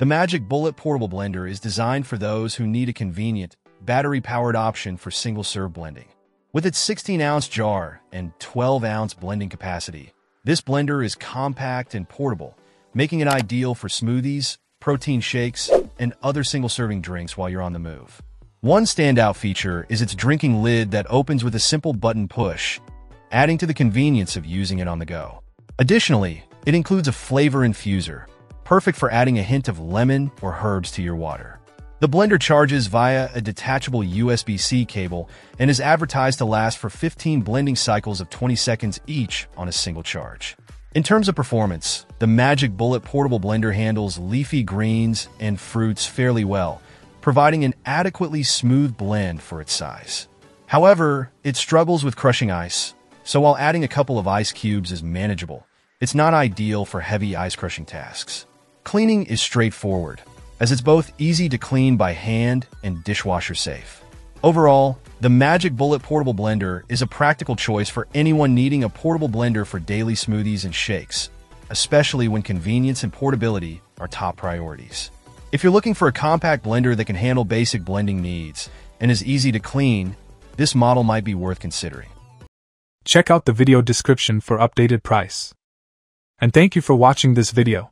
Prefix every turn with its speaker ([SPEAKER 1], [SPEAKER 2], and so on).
[SPEAKER 1] The Magic Bullet Portable Blender is designed for those who need a convenient, battery-powered option for single-serve blending. With its 16-ounce jar and 12-ounce blending capacity, this blender is compact and portable, making it ideal for smoothies, protein shakes, and other single-serving drinks while you're on the move. One standout feature is its drinking lid that opens with a simple button push, adding to the convenience of using it on the go. Additionally, it includes a flavor infuser, perfect for adding a hint of lemon or herbs to your water. The blender charges via a detachable USB-C cable and is advertised to last for 15 blending cycles of 20 seconds each on a single charge. In terms of performance, the Magic Bullet Portable Blender handles leafy greens and fruits fairly well, providing an adequately smooth blend for its size. However, it struggles with crushing ice, so while adding a couple of ice cubes is manageable, it's not ideal for heavy ice crushing tasks. Cleaning is straightforward, as it's both easy to clean by hand and dishwasher safe. Overall, the Magic Bullet Portable Blender is a practical choice for anyone needing a portable blender for daily smoothies and shakes, especially when convenience and portability are top priorities. If you're looking for a compact blender that can handle basic blending needs and is easy to clean, this model might be worth considering.
[SPEAKER 2] Check out the video description for updated price. And thank you for watching this video.